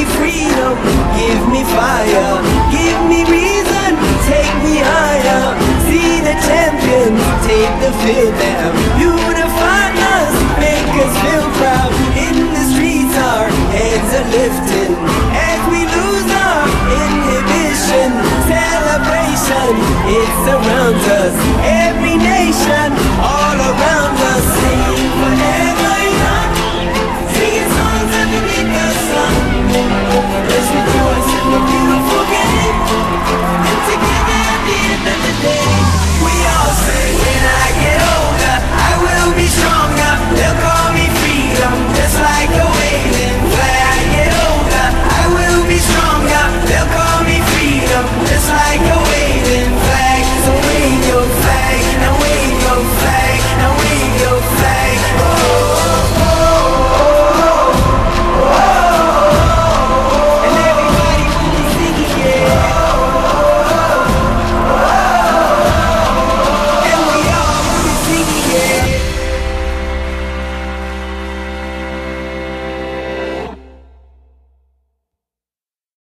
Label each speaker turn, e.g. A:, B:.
A: me freedom, give me fire, give me reason, take me higher. See the champions, take the field Them Unify us, make us feel proud. In the streets, our heads are lifting as we lose our inhibition. Celebration, it surrounds us. Every